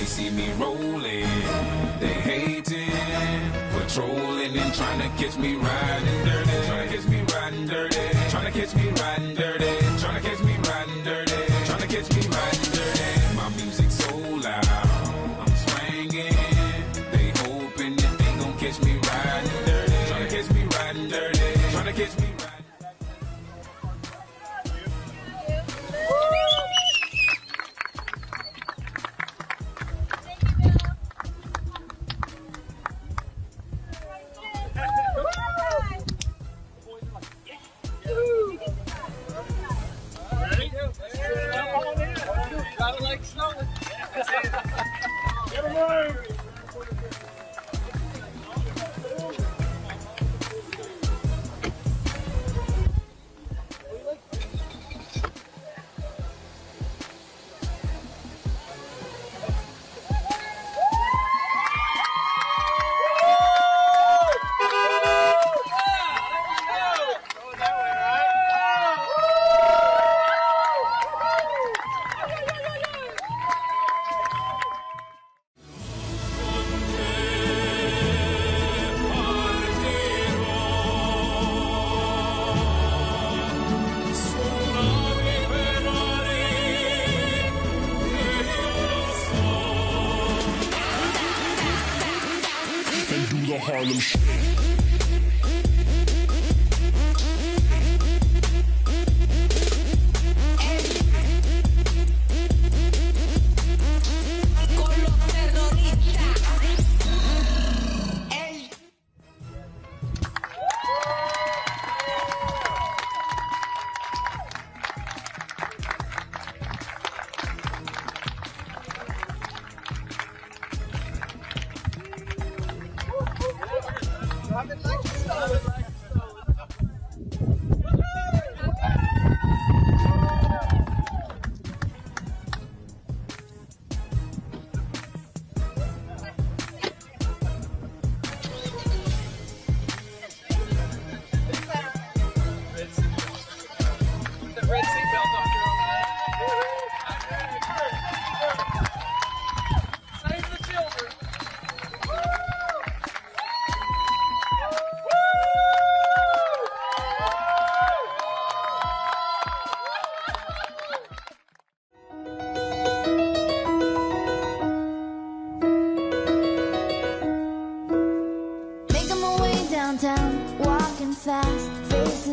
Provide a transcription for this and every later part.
they see me rolling, they hating, patrolling and trying to catch me riding dirty, trying to catch me riding dirty, trying to catch me riding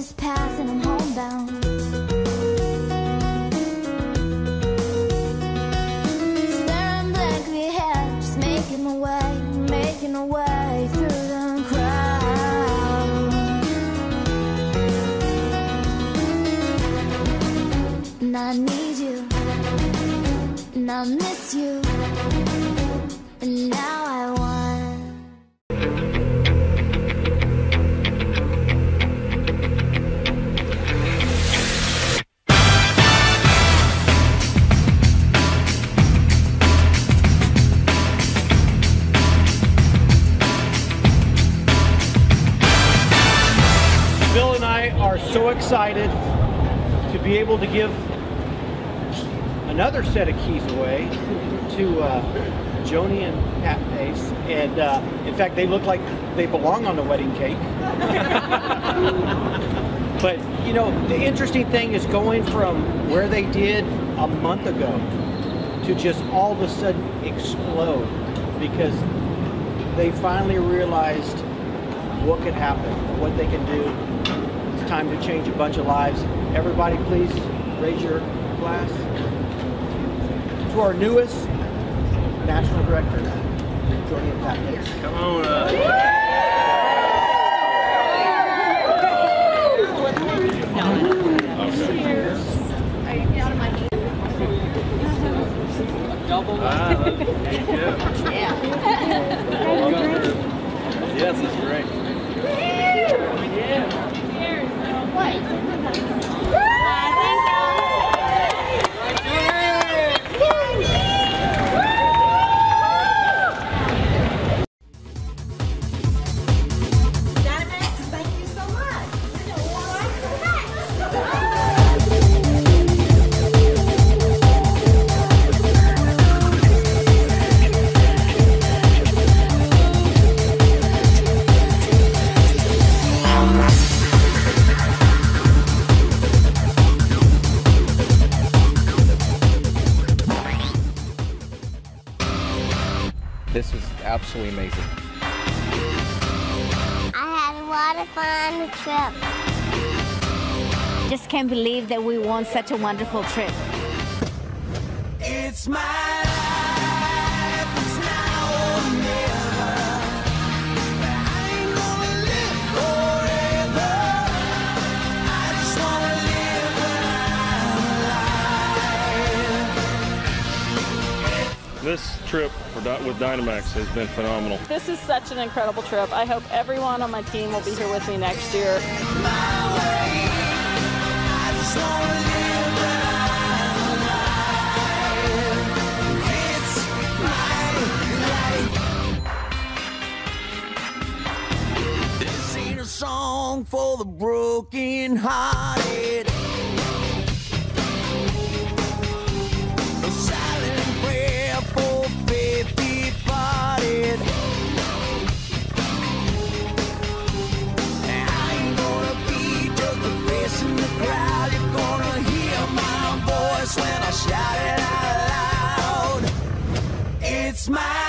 faces pass, and I'm homebound. Staring blankly ahead, just making my way, making my way through the crowd. And I need you, and I miss you, they look like they belong on the wedding cake. but you know, the interesting thing is going from where they did a month ago to just all of a sudden explode because they finally realized what could happen, what they can do. It's time to change a bunch of lives. Everybody, please raise your glass to our newest national director, Jordan and Pat Come on up. The trip. Just can't believe that we won such a wonderful trip. It's my This trip for, with DynaMaxx has been phenomenal. This is such an incredible trip. I hope everyone on my team will be here with me next year. My way, I just wanna live when I'm alive. It's my life. This ain't a song for the broken hearted. It's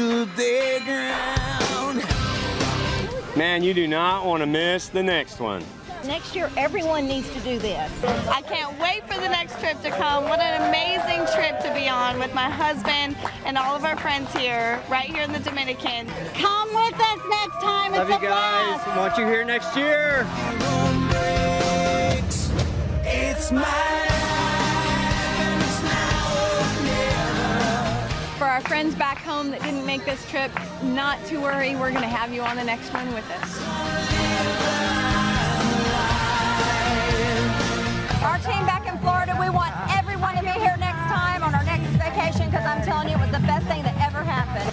ones who stood their ground. Man, you do not want to miss the next one. Next year, everyone needs to do this. I can't wait for the next trip to come. What an amazing trip to be on with my husband and all of our friends here, right here in the Dominican. Come with us next time. Love it's you a guys. blast. Want you here next year. Friends back home that didn't make this trip, not to worry, we're going to have you on the next one with us. Our team back in Florida, we want everyone to be here next time on our next vacation because I'm telling you, it was the best thing that ever happened.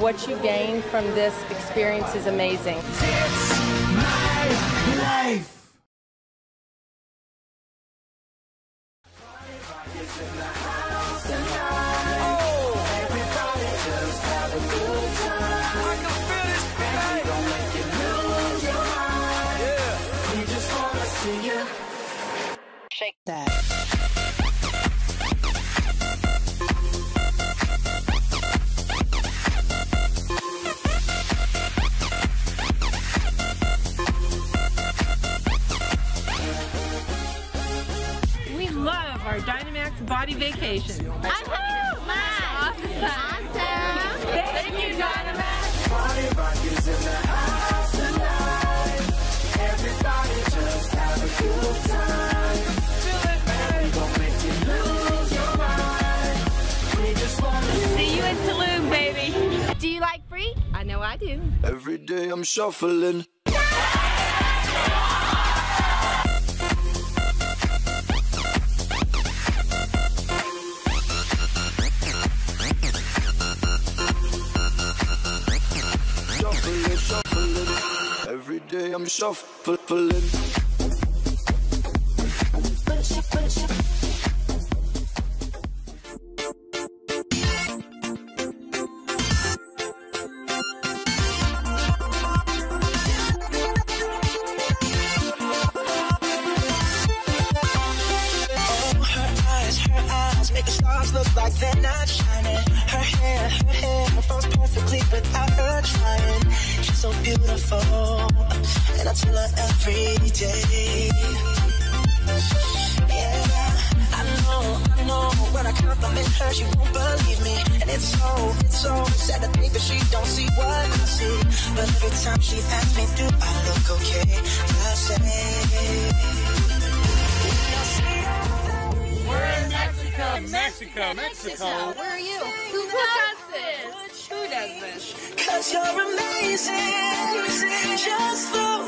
What you gain from this experience is amazing. It's my life. Shake Body Vacation. Awesome. Thank you, DynaMaxx. See you in Tulum, baby. Do you like free? I know I do. Every day I'm. Shuffling, day I'm shuffling. Oh, her eyes, her eyes make the stars look like they're not shining. Her hair, her hair falls perfectly without her trying. She's so beautiful, and I chill out every day. Yeah, I know, I know. When I compliment her, she won't believe me, and it's so, it's so sad to think that she don't see what I see. But every time she asks me, do I look okay? I say. We're in Mexico, Mexico, Mexico. Where are you? Who does this? Who does this? Cause you're amazing, just the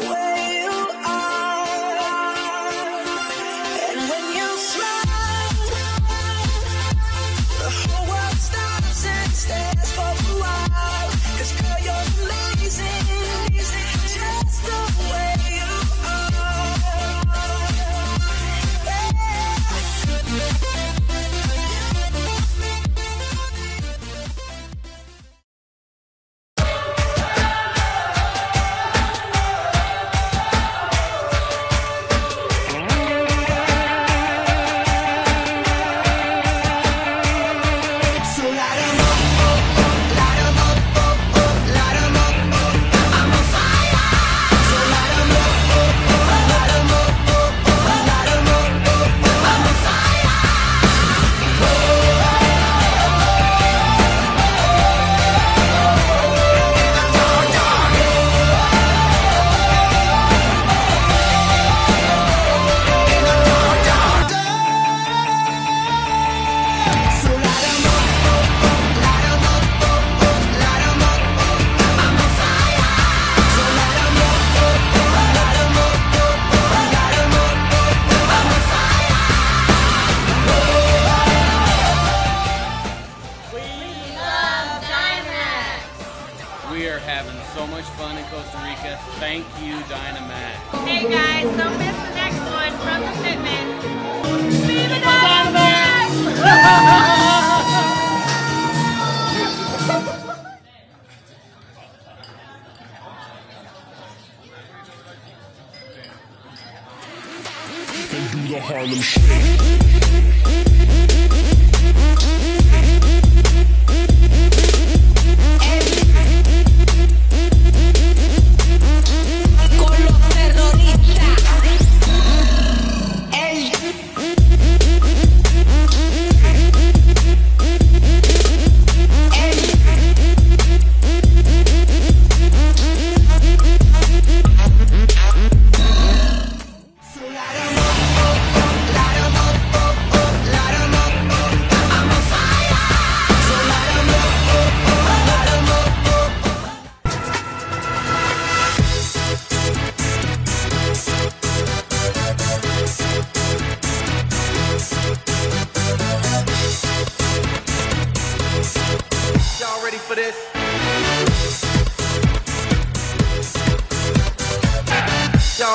Harlem Shake.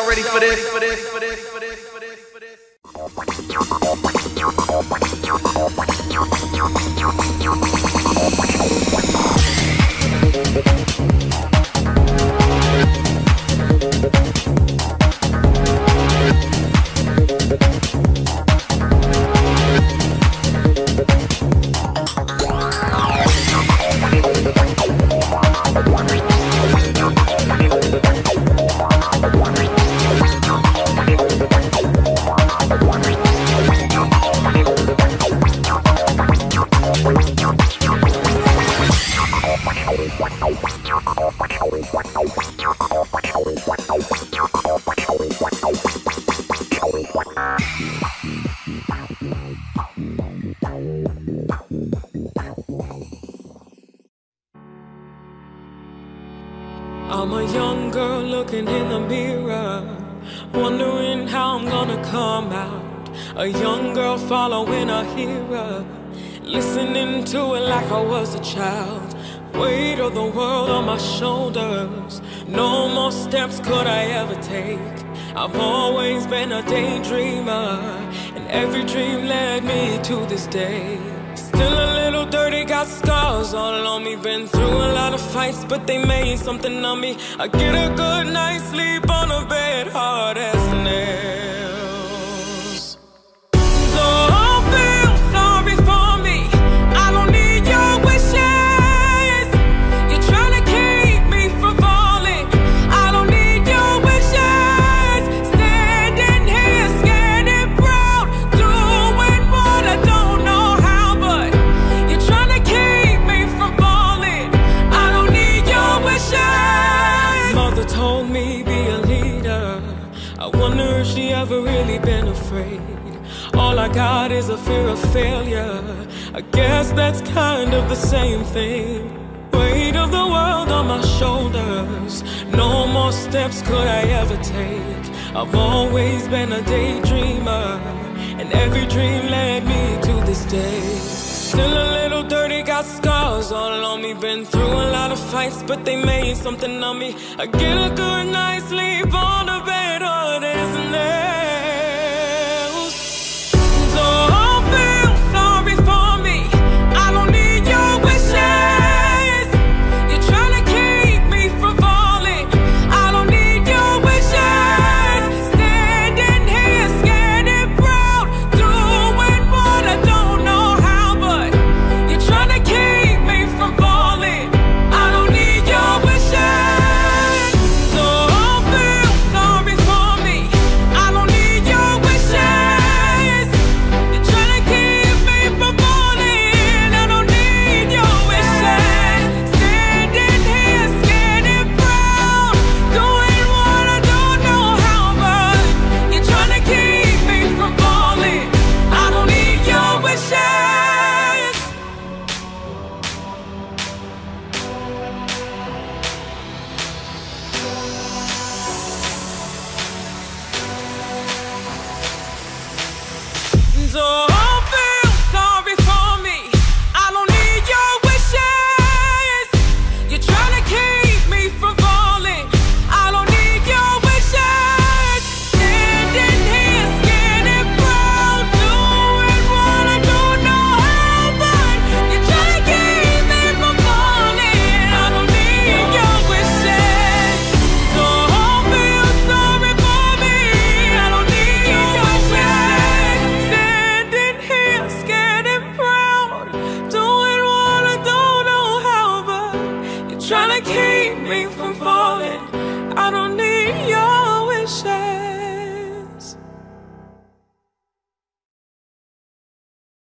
ready? For this? For this? For this? For this? For this? For this? girl following a hero Listening to it like I was a child. Weight of the world on my shoulders. No more steps could I ever take. I've always been a daydreamer And every dream led me to this day. Still a little dirty, got scars all on me. Been through a lot of fights, but they made something of me. I get a good night's sleep on a bed hard as nails. steps could I ever take? I've always been a daydreamer, and every dream led me to this day. Still a little dirty, got scars all on me. Been through a lot of fights, but they made something of me. I get a good night's sleep on the bed, or oh, isn't?